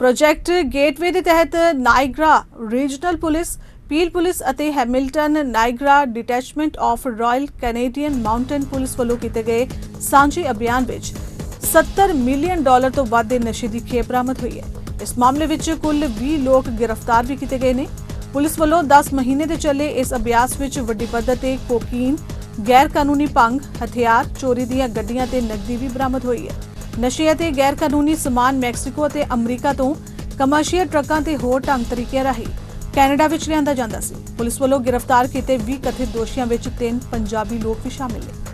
Project gateway ਦੇ ਤਹਿਤ Niagara Regional Police, Peel Police ਅਤੇ Hamilton Niagara detachment of Royal Canadian Mountain Police ਵੱਲੋਂ ਕੀਤੇ ਗਏ ਸਾਂਝੇ ਅਭਿਆਨ ਵਿੱਚ 70 ਮਿਲੀਅਨ ਡਾਲਰ ਤੋਂ ਵੱਧ ਦੇ ਨਸ਼ੇ ਦੀ ਖੇਪ ਬਰਾਮਦ ਹੋਈ ਹੈ। ਇਸ ਮਾਮਲੇ ਵਿੱਚ ਕੁੱਲ 20 ਲੋਕ ਗ੍ਰਿਫਤਾਰ ਵੀ ਕੀਤੇ ਗਏ ਨੇ। ਪੁਲਿਸ ਵੱਲੋਂ 10 ਮਹੀਨੇ ਦੇ ਚੱਲੇ ਇਸ ਅਭਿਆਸ ਵਿੱਚ ਵੱਡੀ ਪੱਧਰ ਤੇ ਕੋਕੀਨ ਗੈਰ ਕਾਨੂੰਨੀ ਭੰਗ, ਹਥਿਆਰ, ਚੋਰੀ ਦੀਆਂ ਗੱਡੀਆਂ ਤੇ ਨਕਦੀ ਵੀ ਬਰਾਮਦ ਹੋਈ ਹੈ। ਨਸ਼ੇ ਅਤੇ ਗੈਰ ਕਾਨੂੰਨੀ ਸਮਾਨ ਮੈਕਸੀਕੋ ਅਤੇ ਅਮਰੀਕਾ ਤੋਂ ਕਮਰਸ਼ੀਅਲ ਟਰੱਕਾਂ ਤੇ ਹੋਰ ਢੰਗ ਤਰੀਕਿਆਂ ਰਾਹੀਂ ਕੈਨੇਡਾ ਵਿੱਚ ਲਿਆਂਦਾ ਜਾਂਦਾ ਸੀ। ਪੁਲਿਸ ਵੱਲੋਂ ਗ੍ਰਿਫਤਾਰ ਕੀਤੇ 20 ਕਥਿਤ ਦੋਸ਼ੀਆਂ ਵਿੱਚ ਤਿੰਨ ਪੰਜਾਬੀ ਲੋਕ ਵੀ ਸ਼ਾਮਿਲ ਨੇ।